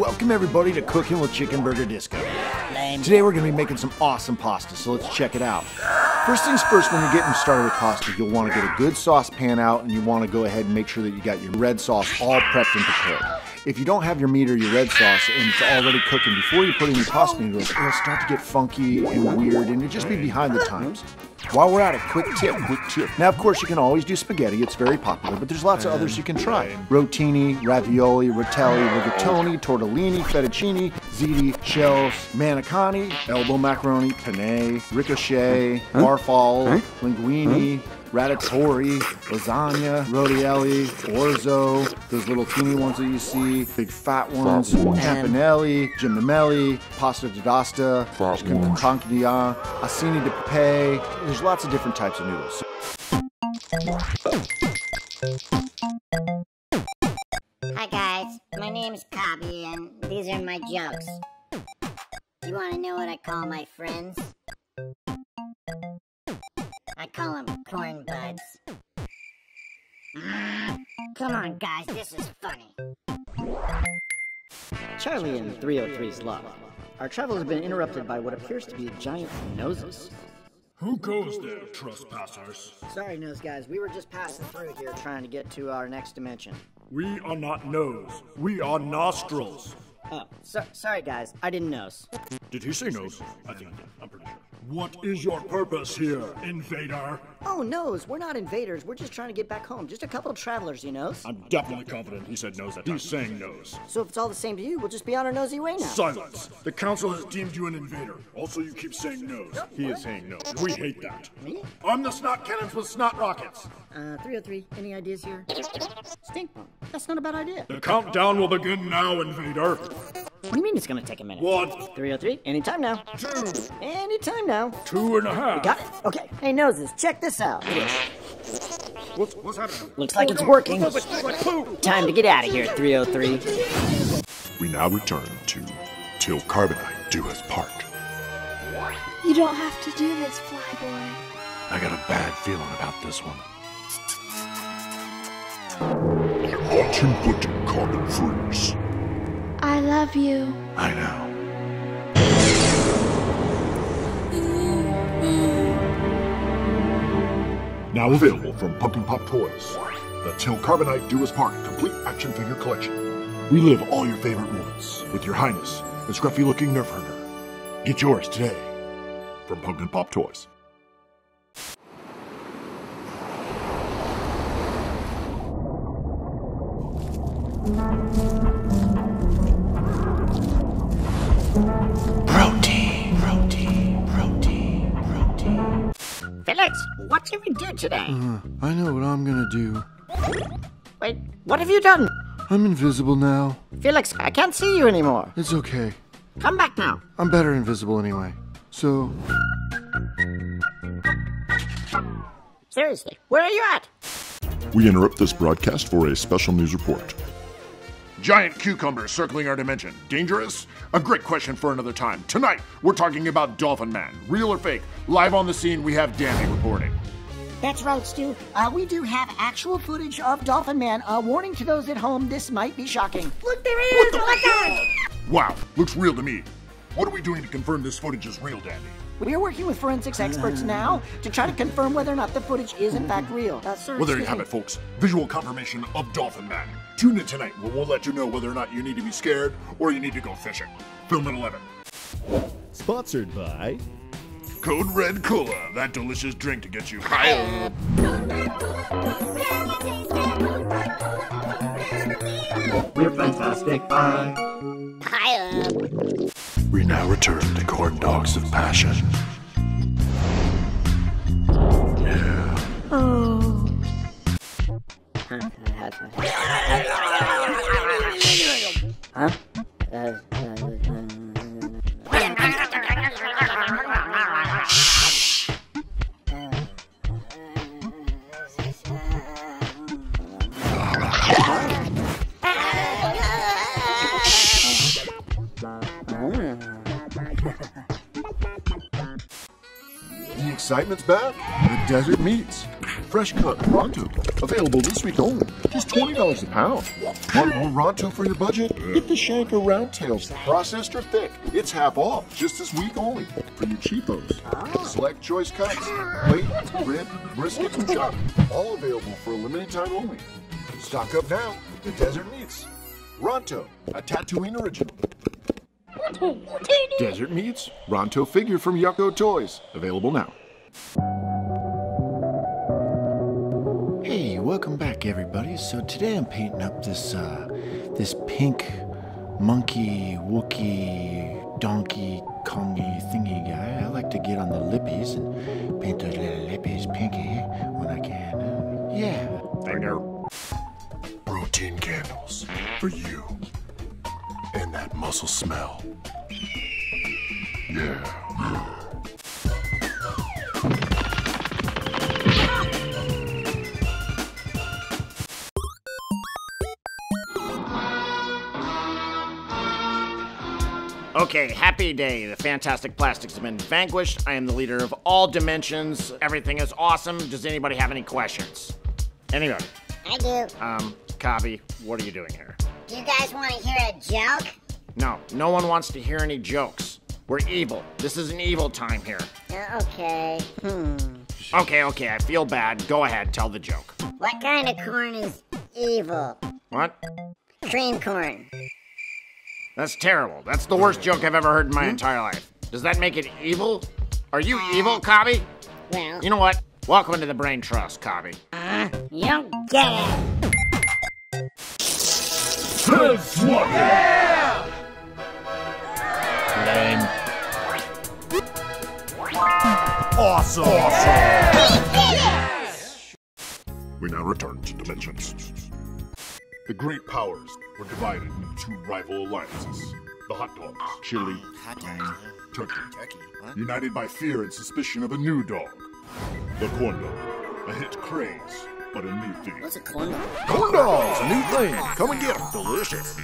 Welcome everybody to Cooking with Chicken Burger Disco. Lame. Today we're going to be making some awesome pasta, so let's check it out. First things first, when you're getting started with pasta, you'll want to get a good saucepan out and you want to go ahead and make sure that you got your red sauce all prepped and prepared. If you don't have your meat or your red sauce and it's already cooking, before you put in your pasta noodles, it'll start to get funky and weird and it'll just be behind the times. While we're at it, quick tip, quick tip. Now, of course, you can always do spaghetti. It's very popular, but there's lots of others you can try. Rotini, ravioli, rotelli, rigatoni, tortellini, fettuccine, ziti, shells, manicani, elbow macaroni, penne, ricochet, farfalle, linguine, ratatouille, lasagna, rodielli, orzo, those little teeny ones that you see, big fat ones, campanelli, gemelli, pasta d'asta, conchiglia, acini di pepe. There's lots of different types of noodles. Jokes. You want to know what I call my friends? I call them corn buds. Mm, come on guys, this is funny. Charlie and 303's love. Our travel has been interrupted by what appears to be a giant noses. Who goes there, trespassers? Sorry, nose guys, we were just passing through here trying to get to our next dimension. We are not nose. We are nostrils. Oh, so, sorry guys, I didn't know. Did he say nose? I think he did. I'm pretty sure. What is your purpose here, invader? Oh, nose, we're not invaders, we're just trying to get back home. Just a couple of travelers, you know? I'm definitely confident he said nose that time. He's saying nose. So if it's all the same to you, we'll just be on our nosy way now. Silence! The council has deemed you an invader. Also, you keep saying nose. He is saying nose. We hate that. Me? I'm the snot cannons with snot rockets. Uh, 303, any ideas here? Stink bomb. That's not a bad idea. The countdown will begin now, invader. What do you mean it's gonna take a minute? One, 303, anytime now. two, Anytime now. two and a half. Got it? Okay. Hey, noses, check this out. What's, what's happening? Looks like it's working. Time to get out of here, 303. We now return to Till Carbonite Do Us Part. You don't have to do this, Flyboy. I got a bad feeling about this one. Ought to put carbon freeze. I love you. I know. Now available from Pumpkin Pop Toys. The Till Carbonite Do Us Part Complete Action Figure Collection. Relive all your favorite moments with your highness and scruffy looking nerf herder. Get yours today from Pumpkin Pop Toys. What did we do today? Uh, I know what I'm gonna do. Wait, what have you done? I'm invisible now. Felix, I can't see you anymore. It's okay. Come back now. I'm better invisible anyway. So, Seriously, where are you at? We interrupt this broadcast for a special news report. Giant cucumbers circling our dimension. Dangerous? A great question for another time. Tonight, we're talking about Dolphin Man. Real or fake? Live on the scene, we have Danny reporting. That's right, Stu. Uh, we do have actual footage of Dolphin Man. A warning to those at home, this might be shocking. Look, there he is! Oh my god! Wow, looks real to me. What are we doing to confirm this footage is real, Danny? We are working with forensics experts now to try to confirm whether or not the footage is in fact real. Uh, sir, Well, there you excuse have me. it, folks. Visual confirmation of Dolphin Man. Tune in tonight where we'll let you know whether or not you need to be scared or you need to go fishing. Film at 11. Sponsored by Code Red Cola, that delicious drink to get you high. We're Fantastic Five. Hi, uh, We now return to Corn Dogs of Passion. Huh? Uh, uh, the excitement's back. The desert meats. fresh cut Ronto. Available this week only. Just $20 a pound. Want more Ronto for your budget? Get the Shanker Roundtails, processed or thick. It's half off, just this week only. For your cheapos. Ah. Select choice cuts, plate, rib, brisket, and chuck. All available for a limited time only. Stock up now. The Desert Meats. Ronto, a Tatooine original. Desert Meats, Ronto figure from Yucko Toys. Available now. Welcome back, everybody. So today I'm painting up this uh, this pink monkey, Wookie, donkey, Kongy thingy guy. I like to get on the lippies and paint those little lippies pinky when I can. Uh, yeah. Finger. Protein candles for you. And that muscle smell. Yeah. Okay, happy day. The fantastic plastics have been vanquished. I am the leader of all dimensions. Everything is awesome. Does anybody have any questions? Anybody? I do. Um, Kabi, what are you doing here? Do you guys want to hear a joke? No, no one wants to hear any jokes. We're evil. This is an evil time here. Uh, okay. Hmm. Okay, okay, I feel bad. Go ahead, tell the joke. What kind of corn is evil? What? Cream corn. That's terrible. That's the worst joke I've ever heard in my entire life. Does that make it evil? Are you evil, Kabi? Well, You know what? Welcome to the Brain Trust, Kabi. uh, you don't get it. Lame. Awesome. We now return to dimensions. The great powers were divided into two rival alliances. The hot dogs, chili, and turkey. United by fear and suspicion of a new dog. The corn dog, a hit craze, but a new thing. What's a corn dog? Corn dogs, a new thing. Come and get them. Delicious.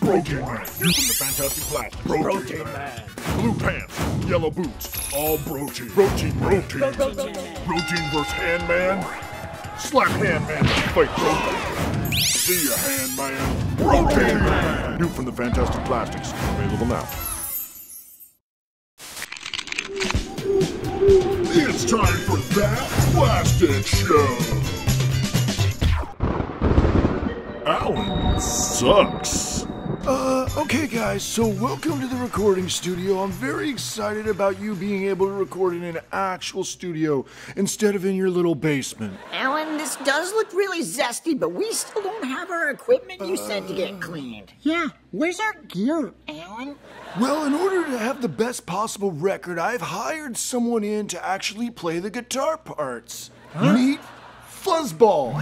Protein Man, you from the Fantastic Blast. Protein, Man. Blue pants, yellow boots, all protein. Protein, protein. Protein versus Hand Man. Slap Hand Man fight Protein. See ya, Hand Man. Protein Man. New from the Fantastic Plastics. Available now. It's time for that plastic show. Alan sucks. Uh, okay, guys, so welcome to the recording studio. I'm very excited about you being able to record in an actual studio instead of in your little basement. Alan, this does look really zesty, but we still don't have our equipment you said to get cleaned. Yeah, where's our gear, Alan? Well, in order to have the best possible record, I've hired someone in to actually play the guitar parts. Meet Fuzzball.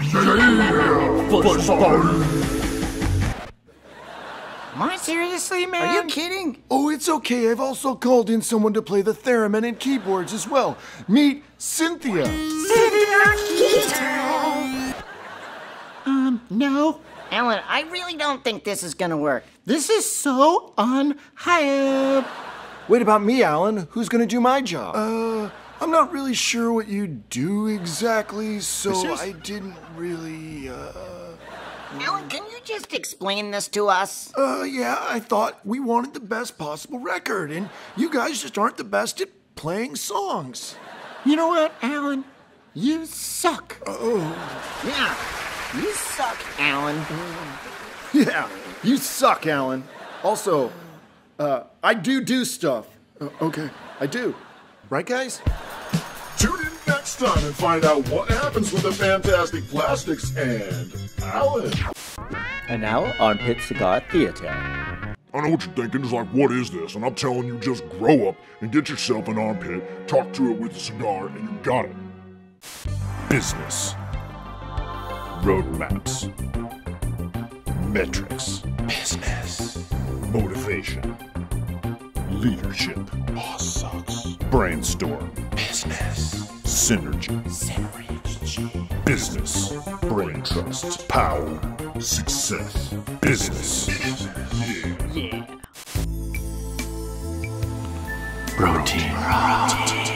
What, seriously, man? Are you kidding? Oh, it's okay. I've also called in someone to play the theremin and keyboards as well. Meet Cynthia. Cynthia Keaton! Um, no. Alan, I really don't think this is gonna work. This is so unhype. Wait about me, Alan. Who's gonna do my job? Uh, I'm not really sure what you do exactly, so is- I didn't really, uh. Alan, can you just explain this to us? Uh, yeah, I thought we wanted the best possible record, and you guys just aren't the best at playing songs. You know what, Alan? You suck. Oh, Yeah, you suck, Alan. yeah, you suck, Alan. Also, uh, I do do stuff. Uh, okay, I do. Right, guys? Tune in next time and find out what happens with the Fantastic Plastics and Alan. And now, Armpit Cigar Theater. I know what you're thinking is like, what is this? And I'm telling you, just grow up and get yourself an armpit, talk to it with a cigar, and you got it. Business. Roadmaps. Metrics. Business. Motivation. Leadership. Boss sucks. Brainstorm. Business. Synergy. Synergy. Business. Brain trust. Power. Success. Business. Yeah. Routine.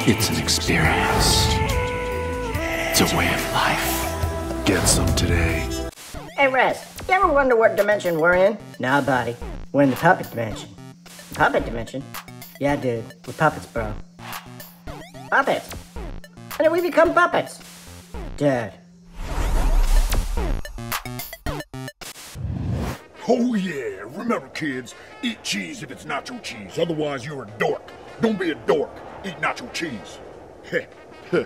It's an experience. It's a way of life. Get some today. Hey, Rez, you ever wonder what dimension we're in? Nah, buddy. We're in the puppet dimension. Puppet dimension? Yeah, dude. We're puppets, bro. Puppets? When did we become puppets? Dude. Oh yeah, remember kids, eat cheese if it's nacho cheese, otherwise you're a dork. Don't be a dork, eat nacho cheese. Heh, heh.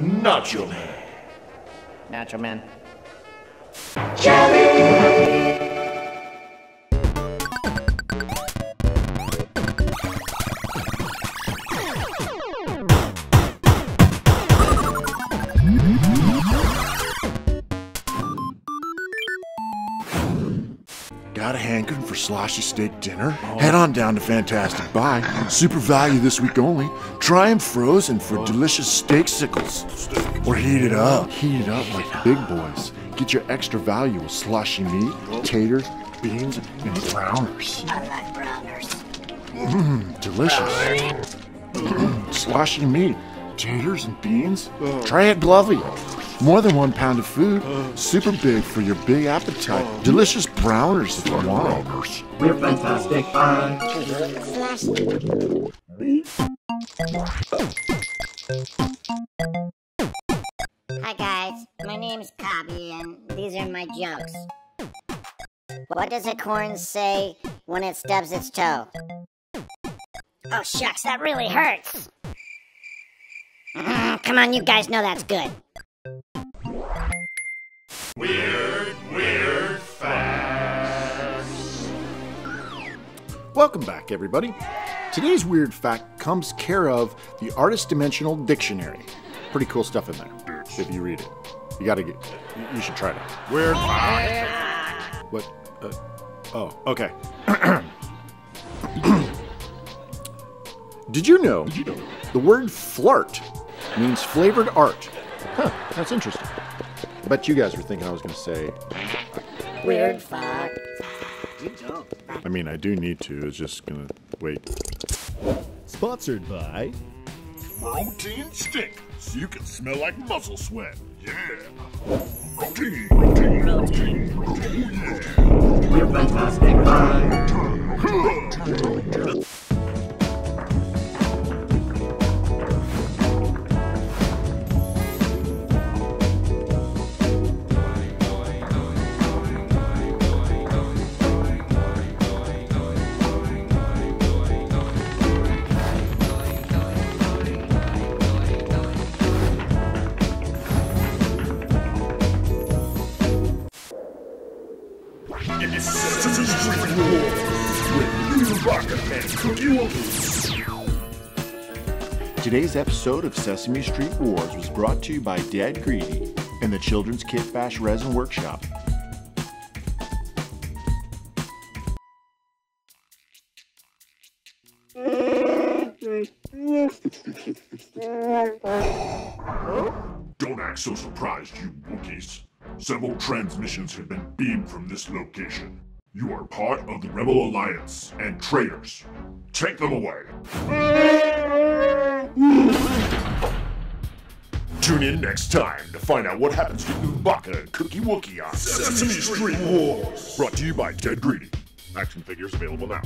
Nacho Man. Nacho Man. Got for sloshy steak dinner? Head on down to Fantastic Buy. Super value this week only. Try 'em frozen for delicious steak sickles. Or heat it up. Heat it up like big boys. Get your extra value with sloshy meat, taters, beans, and browners. I like browners. Mmm, delicious. Mm, sloshy meat, taters, and beans. Try it Glovey. More than one pound of food. Super big for your big appetite. Delicious browners if you want. We're Fantastic Five. Hi guys, my name is Cobby and these are my jokes. What does a corn say when it stubs its toe? Oh shucks, that really hurts. Mm, come on, you guys know that's good. Weird, weird facts. Welcome back, everybody. Today's weird fact comes care of the Artist Dimensional Dictionary. Pretty cool stuff in there if you read it. You gotta get. you- should try it. out. Weird facts. What? Uh, oh, okay. Did you know the word flart means flavored art? Huh, that's interesting. I bet you guys were thinking I was going to say. Weird fact. I mean, I do need to. It's just going to wait. Sponsored by Protein stick, so you can smell like muscle sweat. Yeah. It's Sesame Street Wars with New Rocket and Cookie Wookie. Today's episode of Sesame Street Wars was brought to you by Dad Greedy and the Children's Kit Bash Resin Workshop. Don't act so surprised, you Wookiees. Several transmissions have been beamed from this location. You are part of the Rebel Alliance and traitors. Take them away. Tune in next time to find out what happens to Ubaka and Cookie Wookie on Sesame Street Wars. Brought to you by Dead Greedy. Action figures available now.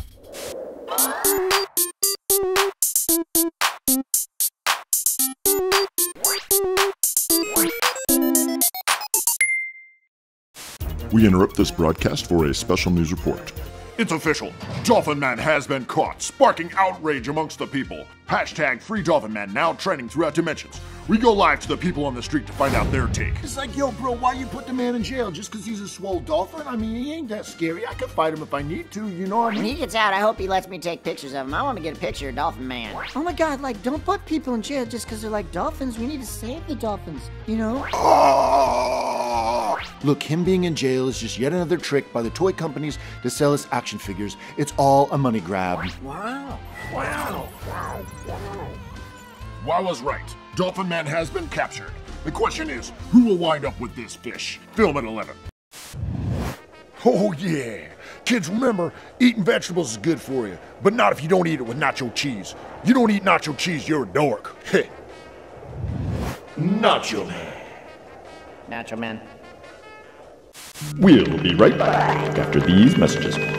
We interrupt this broadcast for a special news report. It's official. Dolphin Man has been caught, sparking outrage amongst the people. Hashtag Free Dolphin Man now trending throughout dimensions. We go live to the people on the street to find out their take. It's like, yo, bro, why you put the man in jail? Just because he's a swole dolphin? I mean, he ain't that scary. I could fight him if I need to, you know what I When he gets out, I hope he lets me take pictures of him. I want to get a picture of Dolphin Man. Oh my god, like, don't put people in jail just because they're like dolphins. We need to save the dolphins, you know? Ah! Look, him being in jail is just yet another trick by the toy companies to sell us action figures. It's all a money grab. Wow. Wow. Wow. I was right. Dolphin Man has been captured. The question is, who will wind up with this fish? Film at 11. Oh yeah! Kids, remember, eating vegetables is good for you, but not if you don't eat it with nacho cheese. You don't eat nacho cheese, you're a dork. Hey. Nacho Man. Nacho Man. We'll be right back after these messages.